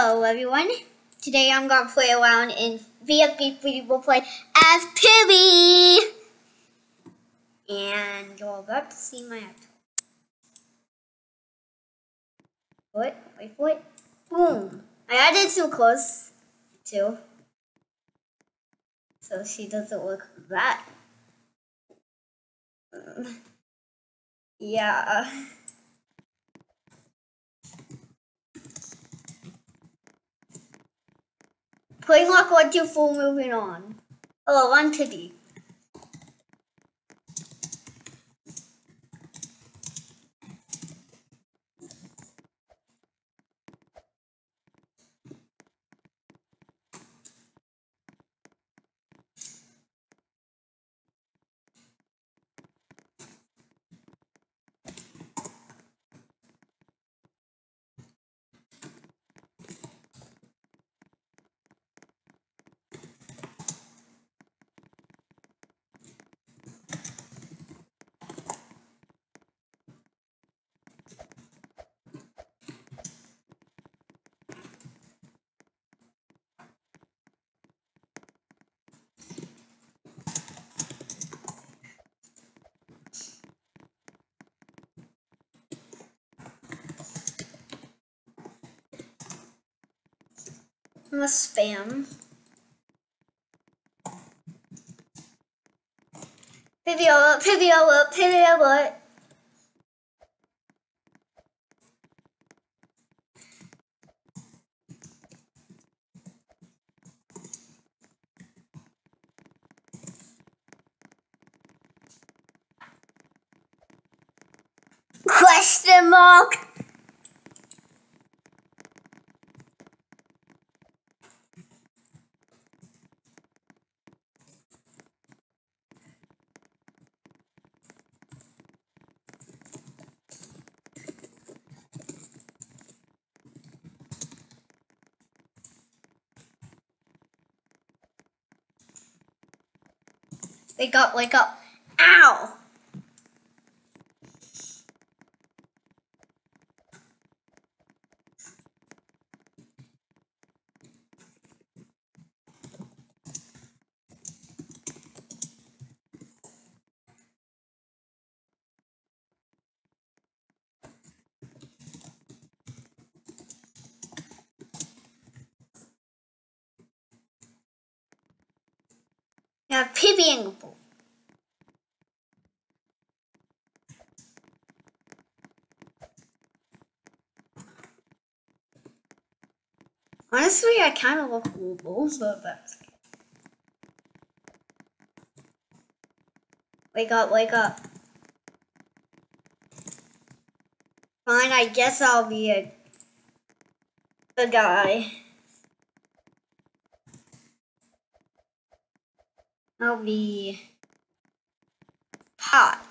Hello everyone. Today I'm gonna play around in BFB Free Will Play as Pibby! And you're about to see my actual. Wait, wait for it. Boom! I added some clothes too. So she doesn't look that. Mm. yeah. Playing like one, two, four, moving on. Oh, one I'm a spam. Pivot up, pivot up, pivot up. Question mark. Wake up, wake up. Ow! Yeah, Pibby and Gopal. Honestly, I kind of look cool, but that's. Wake up, wake up. Fine, I guess I'll be a, a guy. I'll be hot.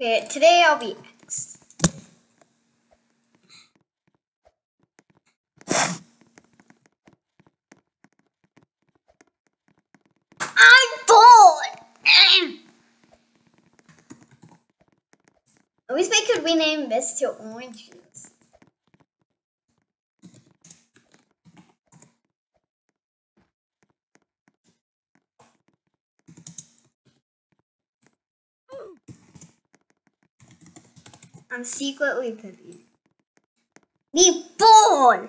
Okay, today I'll be X. I'm bored! I wish they could rename this to Orange Juice. I'm secretly. The ball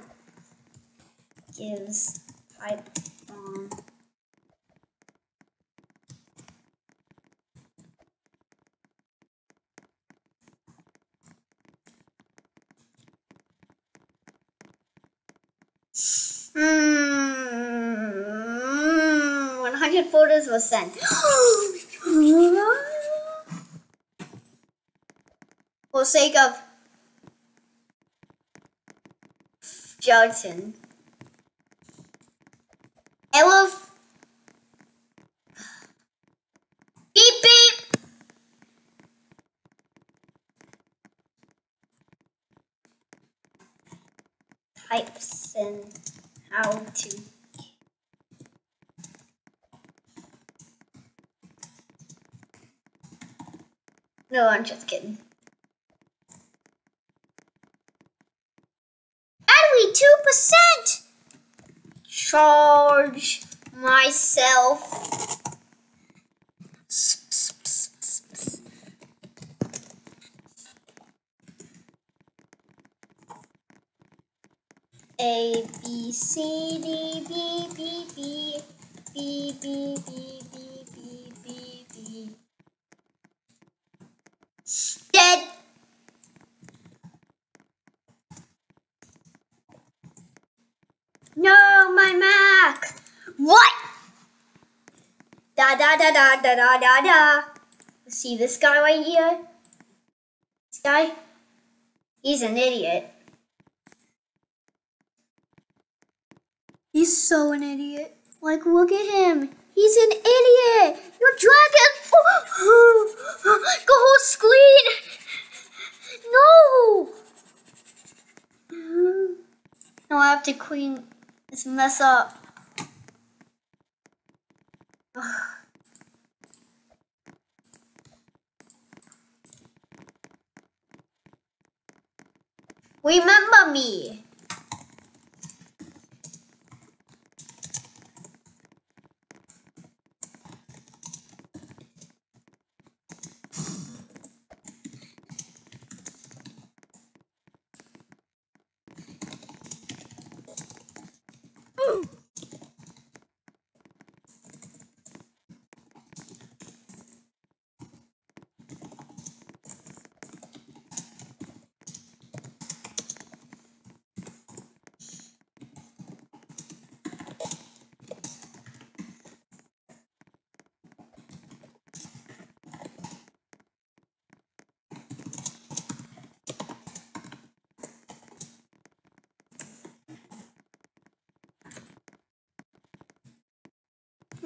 gives pipe bomb. Hmm. 100 photos were sent. for sake of Johnson. I will beep beep. Types and how to. No, I'm just kidding. percent charge myself. A B C D B B B B B B B No, my Mac. What? Da da da da da da da da. See this guy right here? This guy? He's an idiot. He's so an idiot. Like, look at him. He's an idiot. Your dragon. Go whole screen. No. No, I have to clean this mess up. Remember me.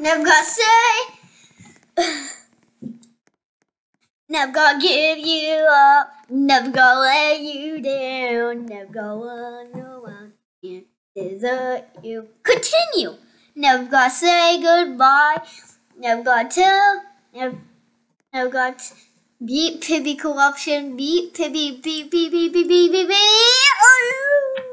Never gonna say. Never gonna give you up. Never gonna let you down. Never gonna no one desert you. Continue. Never gonna say goodbye. Never gonna tell. Never, never gonna beat Pibby corruption. Beat Pibby beat beat beat beat beat beat beat. Oh.